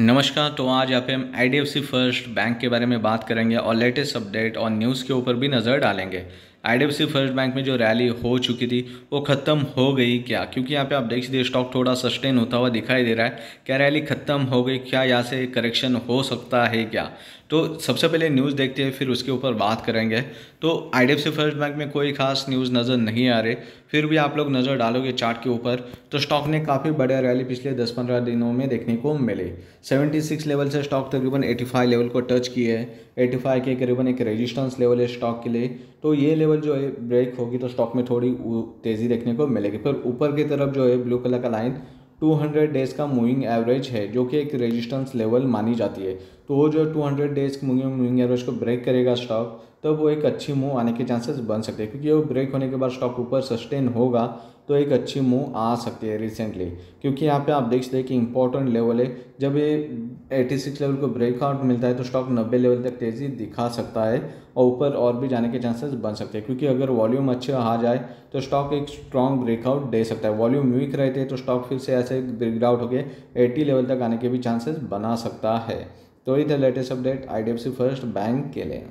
नमस्कार तो आज आप हम आई फ़र्स्ट बैंक के बारे में बात करेंगे और लेटेस्ट अपडेट और न्यूज़ के ऊपर भी नज़र डालेंगे। आई फ़र्स्ट बैंक में जो रैली हो चुकी थी, वो ख़त्म हो गई क्या? क्योंकि यहाँ पे आप देख सकते स्टॉक थोड़ा सस्टेन होता हुआ दिखाई दे रहा है। क्या रैली ख़त्म हो गई? क्या यहाँ से करेक्शन हो सकता है क्या? तो सबसे पहले न्यूज़ देखते हैं, फिर उसके ऊपर बात करेंगे। तो आई फ़र्स्ट बैंक में कोई खास न्यूज़ नज़र नहीं आ रहे। फिर भी आप लोग नज़र डालोगे चार्ट के ऊपर तो स्टॉक ने काफ़ी बड़ा रैली पिछले 10-15 दिनों में देखने को मिले। 76 लेवल से स्टॉक तकरीबन 85 लेवल को टच किए है। 85 के करीबन एक रेजिस्टेंस लेवल है स्टॉक के लिए। तो ये लेवल जो है ब्रेक होगी तो स्टॉक में थोड़ी तेज़ी देखने को मिलेगी। फिर ऊपर की तरफ़ जो है ब्लू कलर का लाइन 200 डेज़ का मूविंग एवरेज है, जो कि एक रेजिस्टेंस लेवल मानी जाती है। तो वो जो 200 डेज़ की मूविंग मूविंग एवरेज को ब्रेक करेगा स्टॉक तब वो एक अच्छी मूव आने के चांसेस बन सकते हैं। क्योंकि वो ब्रेक होने के बाद स्टॉक ऊपर सस्टेन होगा तो एक अच्छी मूव आ सकती है रिसेंटली क्योंकि यहाँ पे आप देख सकते हैं कि इंपॉर्टेंट लेवल है। जब ये 86 लेवल को ब्रेकआउट मिलता है तो स्टॉक 90 लेवल तक तेज़ी दिखा सकता है और ऊपर और भी जाने के चांसेस बन सकते हैं। क्योंकि अगर वॉल्यूम अच्छे आ जाए तो स्टॉक एक स्ट्रॉन्ग ब्रेकआउट दे सकता है। वॉल्यूम वीक रहते हैं तो स्टॉक फिर से ऐसे ब्रेकआउट होकर एटी लेवल तक आने के भी चांसेस बना सकता है। तो वही था latest update IDFC first bank के लिए।